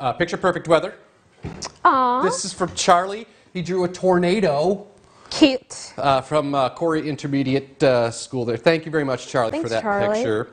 uh, picture perfect weather. Aww. This is from Charley. He drew a tornado cute. uh, from uh, Corry Intermediate uh, School there. Thank you very much, Charley, Thanks, for that Charley. picture.